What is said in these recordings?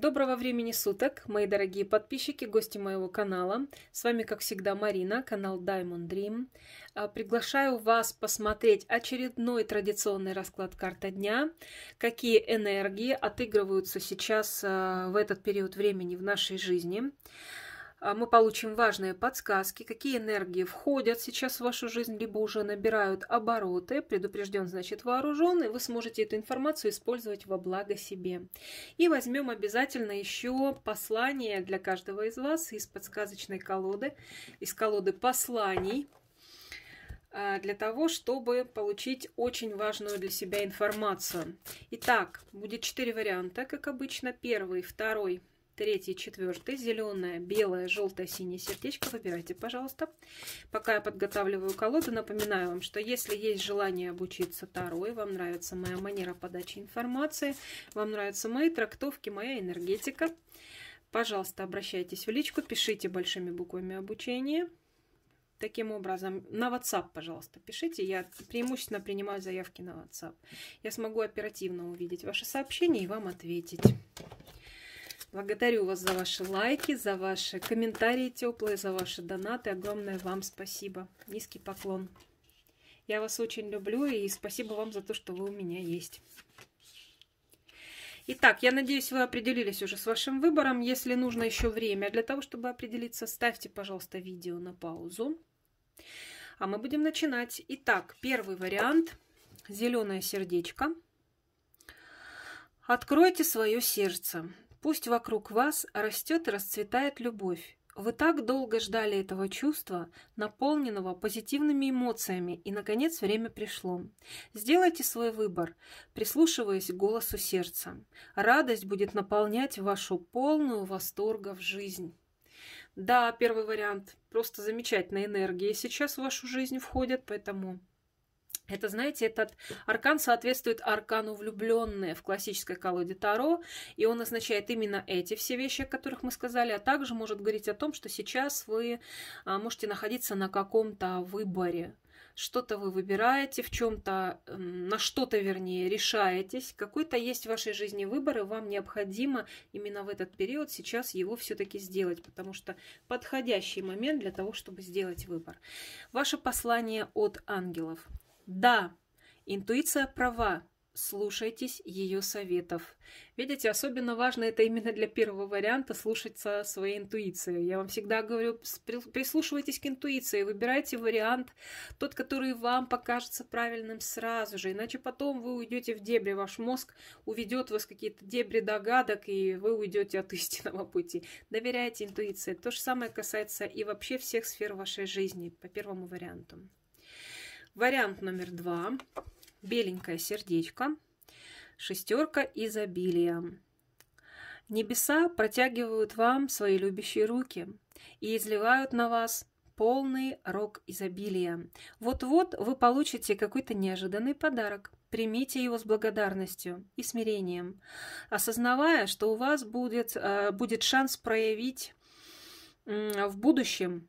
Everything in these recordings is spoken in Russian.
Доброго времени суток, мои дорогие подписчики, гости моего канала. С вами, как всегда, Марина, канал Diamond Dream. А, приглашаю вас посмотреть очередной традиционный расклад карта дня. Какие энергии отыгрываются сейчас а, в этот период времени в нашей жизни. А, мы получим важные подсказки, какие энергии входят сейчас в вашу жизнь, либо уже набирают обороты. Предупрежден, значит вооружен, и вы сможете эту информацию использовать во благо себе. И возьмем обязательно еще послание для каждого из вас из подсказочной колоды, из колоды посланий а, для того, чтобы получить очень важную для себя информацию. Итак, будет четыре варианта, как обычно. Первый, второй, третий, четвертый, зеленое, белое, желтое, синее сердечко. Выбирайте, пожалуйста. Пока я подготавливаю колоду, напоминаю вам, что если есть желание обучиться второй, вам нравится моя манера подачи информации, вам нравятся мои трактовки, моя энергетика, пожалуйста, обращайтесь в личку, пишите большими буквами обучение. Таким образом, на WhatsApp, пожалуйста, пишите. Я преимущественно принимаю заявки на WhatsApp. Я смогу оперативно увидеть ваши сообщения и вам ответить. Благодарю вас за ваши лайки, за ваши комментарии теплые, за ваши донаты. Огромное вам спасибо. Низкий поклон. Я вас очень люблю и спасибо вам за то, что вы у меня есть. Итак, я надеюсь, вы определились уже с вашим выбором. Если нужно еще время для того, чтобы определиться, ставьте, пожалуйста, видео на паузу. А мы будем начинать. Итак, первый вариант. Зеленое сердечко. Откройте свое сердце. Пусть вокруг вас растет и расцветает любовь. Вы так долго ждали этого чувства, наполненного позитивными эмоциями, и, наконец, время пришло. Сделайте свой выбор, прислушиваясь к голосу сердца. Радость будет наполнять вашу полную восторга в жизнь. Да, первый вариант. Просто замечательная энергия сейчас в вашу жизнь входит, поэтому это, знаете, этот аркан соответствует аркану влюбленные в классической колоде Таро, и он означает именно эти все вещи, о которых мы сказали, а также может говорить о том, что сейчас вы а, можете находиться на каком-то выборе. Что-то вы выбираете, в чем-то, на что-то, вернее, решаетесь. Какой-то есть в вашей жизни выбор, и вам необходимо именно в этот период сейчас его все-таки сделать, потому что подходящий момент для того, чтобы сделать выбор. Ваше послание от ангелов – да, интуиция права. Слушайтесь ее советов. Видите, особенно важно это именно для первого варианта слушаться своей интуиции. Я вам всегда говорю, прислушивайтесь к интуиции, выбирайте вариант, тот, который вам покажется правильным сразу же, иначе потом вы уйдете в дебри, ваш мозг уведет вас в какие-то дебри догадок, и вы уйдете от истинного пути. Доверяйте интуиции. То же самое касается и вообще всех сфер вашей жизни по первому варианту. Вариант номер два. Беленькое сердечко. Шестерка изобилия. Небеса протягивают вам свои любящие руки и изливают на вас полный рок изобилия. Вот-вот вы получите какой-то неожиданный подарок. Примите его с благодарностью и смирением, осознавая, что у вас будет, э, будет шанс проявить в будущем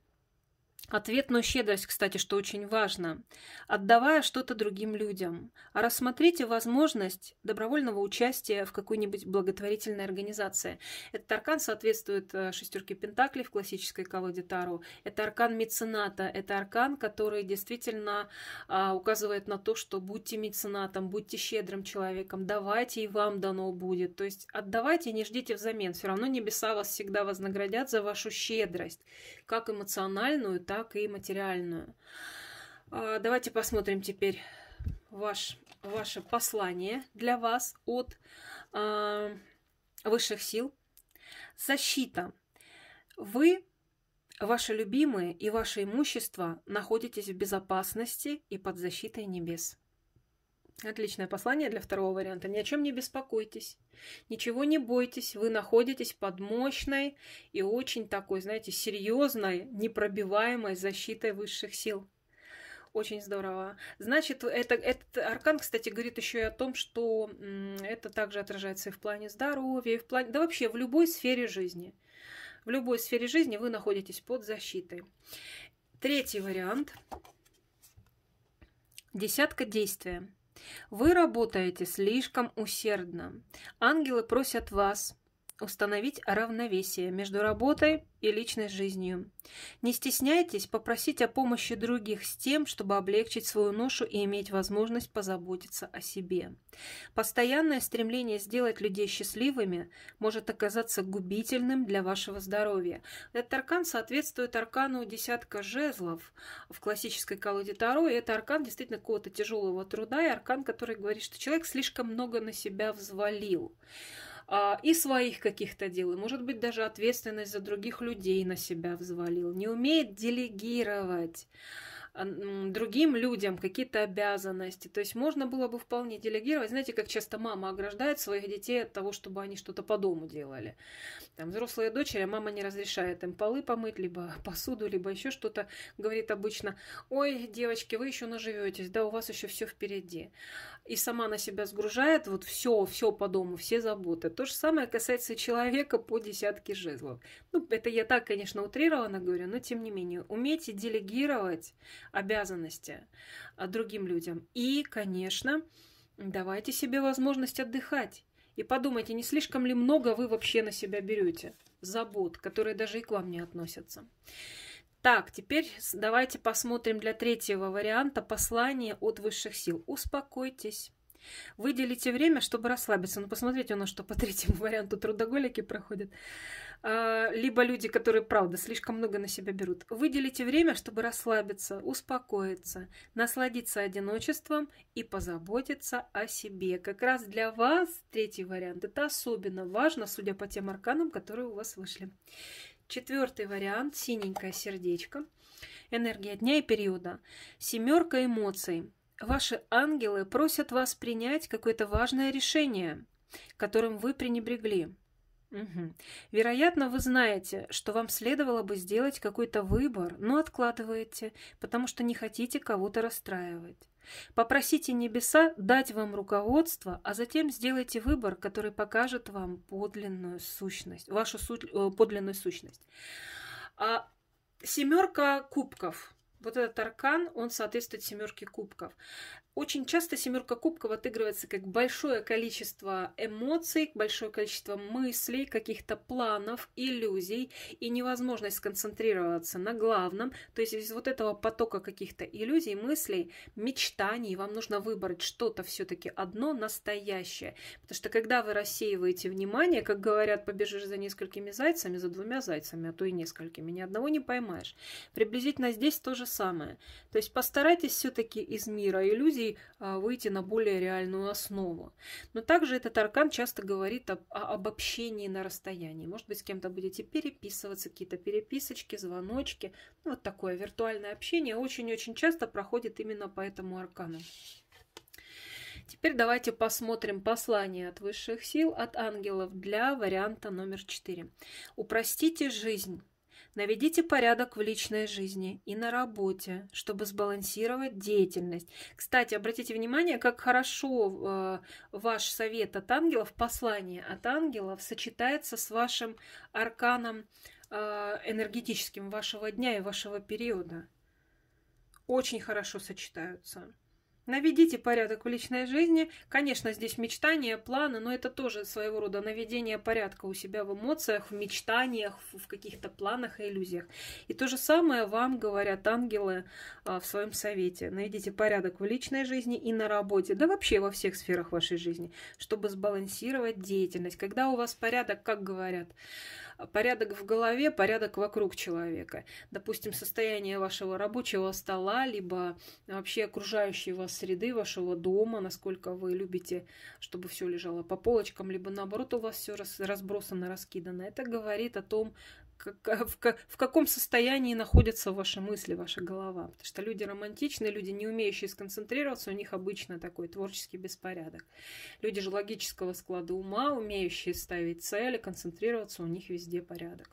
Ответную щедрость, кстати, что очень важно, отдавая что-то другим людям. А рассмотрите возможность добровольного участия в какой-нибудь благотворительной организации. Этот аркан соответствует э, шестерке Пентаклей в классической колоде Таро. Это аркан мецената, это аркан, который действительно а, указывает на то, что будьте меценатом, будьте щедрым человеком, давайте и вам дано будет. То есть отдавайте, не ждите взамен. Все равно небеса вас всегда вознаградят за вашу щедрость, как эмоциональную, так так и материальную. А, давайте посмотрим теперь ваш, ваше послание для вас от э, высших сил. Защита. Вы, ваши любимые и ваше имущество находитесь в безопасности и под защитой небес. Отличное послание для второго варианта. Ни о чем не беспокойтесь, ничего не бойтесь. Вы находитесь под мощной и очень такой, знаете, серьезной, непробиваемой защитой высших сил. Очень здорово. Значит, это, этот аркан, кстати, говорит еще и о том, что это также отражается и в плане здоровья, и в плане, да вообще в любой сфере жизни. В любой сфере жизни вы находитесь под защитой. Третий вариант. Десятка действия. Вы работаете слишком усердно. Ангелы просят вас установить равновесие между работой и личной жизнью. Не стесняйтесь попросить о помощи других с тем, чтобы облегчить свою ношу и иметь возможность позаботиться о себе. Постоянное стремление сделать людей счастливыми может оказаться губительным для вашего здоровья. Этот аркан соответствует аркану десятка жезлов в классической колоде Таро, и это аркан действительно какого-то тяжелого труда, и аркан, который говорит, что человек слишком много на себя взвалил и своих каких-то дел, и, может быть, даже ответственность за других людей на себя взвалил, не умеет делегировать другим людям какие-то обязанности. То есть можно было бы вполне делегировать. Знаете, как часто мама ограждает своих детей от того, чтобы они что-то по дому делали. Там взрослые дочери, а мама не разрешает им полы помыть, либо посуду, либо еще что-то. Говорит обычно, ой, девочки, вы еще наживетесь, да, у вас еще все впереди. И сама на себя сгружает вот все, все по дому, все заботы. То же самое касается человека по десятке жезлов. Ну, это я так, конечно, утрированно говорю, но тем не менее, умейте делегировать обязанности а, другим людям. И, конечно, давайте себе возможность отдыхать. И подумайте, не слишком ли много вы вообще на себя берете забот, которые даже и к вам не относятся. Так, теперь давайте посмотрим для третьего варианта послание от высших сил. Успокойтесь. Выделите время, чтобы расслабиться. Ну, посмотрите, у нас что по третьему варианту трудоголики проходят. А, либо люди, которые, правда, слишком много на себя берут. Выделите время, чтобы расслабиться, успокоиться, насладиться одиночеством и позаботиться о себе. Как раз для вас третий вариант. Это особенно важно, судя по тем арканам, которые у вас вышли. Четвертый вариант – синенькое сердечко. Энергия дня и периода. Семерка эмоций. Ваши ангелы просят вас принять какое-то важное решение, которым вы пренебрегли. Угу. Вероятно, вы знаете, что вам следовало бы сделать какой-то выбор, но откладываете, потому что не хотите кого-то расстраивать. Попросите небеса дать вам руководство, а затем сделайте выбор, который покажет вам подлинную сущность, вашу суть, э, подлинную сущность. А семерка кубков. Вот этот аркан, он соответствует семерке кубков. Очень часто семерка кубков отыгрывается как большое количество эмоций, большое количество мыслей, каких-то планов, иллюзий и невозможность сконцентрироваться на главном. То есть из вот этого потока каких-то иллюзий, мыслей, мечтаний вам нужно выбрать что-то все-таки одно настоящее. Потому что когда вы рассеиваете внимание, как говорят, побежишь за несколькими зайцами, за двумя зайцами, а то и несколькими, ни одного не поймаешь. Приблизительно здесь то же самое. То есть постарайтесь все-таки из мира иллюзий а, выйти на более реальную основу. Но также этот аркан часто говорит об, об общении на расстоянии. Может быть, с кем-то будете переписываться, какие-то переписочки, звоночки. Ну, вот такое виртуальное общение очень-очень часто проходит именно по этому аркану. Теперь давайте посмотрим послание от высших сил, от ангелов для варианта номер 4. Упростите жизнь. Наведите порядок в личной жизни и на работе, чтобы сбалансировать деятельность. Кстати, обратите внимание, как хорошо э, ваш совет от ангелов, послание от ангелов сочетается с вашим арканом э, энергетическим вашего дня и вашего периода. Очень хорошо сочетаются. Наведите порядок в личной жизни. Конечно, здесь мечтания, планы, но это тоже своего рода наведение порядка у себя в эмоциях, в мечтаниях, в каких-то планах и иллюзиях. И то же самое вам говорят ангелы а, в своем совете. Наведите порядок в личной жизни и на работе, да вообще во всех сферах вашей жизни, чтобы сбалансировать деятельность. Когда у вас порядок, как говорят, порядок в голове, порядок вокруг человека. Допустим, состояние вашего рабочего стола, либо вообще окружающей вас среды, вашего дома, насколько вы любите, чтобы все лежало по полочкам, либо наоборот у вас все разбросано, раскидано. Это говорит о том, в, каком состоянии находятся ваши мысли, ваша голова. Потому что люди романтичные, люди, не умеющие сконцентрироваться, у них обычно такой творческий беспорядок. Люди же логического склада ума, умеющие ставить цели, концентрироваться, у них везде порядок.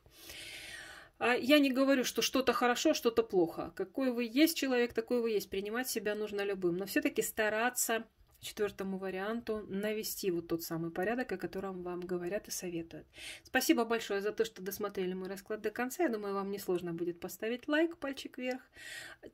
А я не говорю, что что-то хорошо, что-то плохо. Какой вы есть человек, такой вы есть. Принимать себя нужно любым. Но все-таки стараться четвертому варианту навести вот тот самый порядок, о котором вам говорят и советуют. Спасибо большое за то, что досмотрели мой расклад до конца. Я думаю, вам несложно будет поставить лайк, пальчик вверх.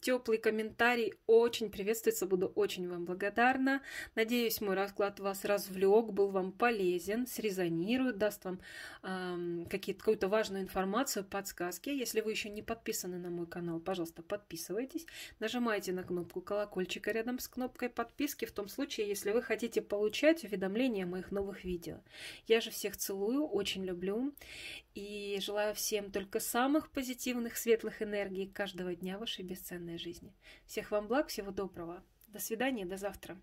Теплый комментарий очень приветствуется, буду очень вам благодарна. Надеюсь, мой расклад вас развлек, был вам полезен, срезонирует, даст вам э, какую-то важную информацию, подсказки. Если вы еще не подписаны на мой канал, пожалуйста, подписывайтесь. Нажимайте на кнопку колокольчика рядом с кнопкой подписки в том случае, если вы хотите получать уведомления о моих новых видео. Я же всех целую, очень люблю и желаю всем только самых позитивных, светлых энергий каждого дня вашей бесценной жизни. Всех вам благ, всего доброго. До свидания, до завтра.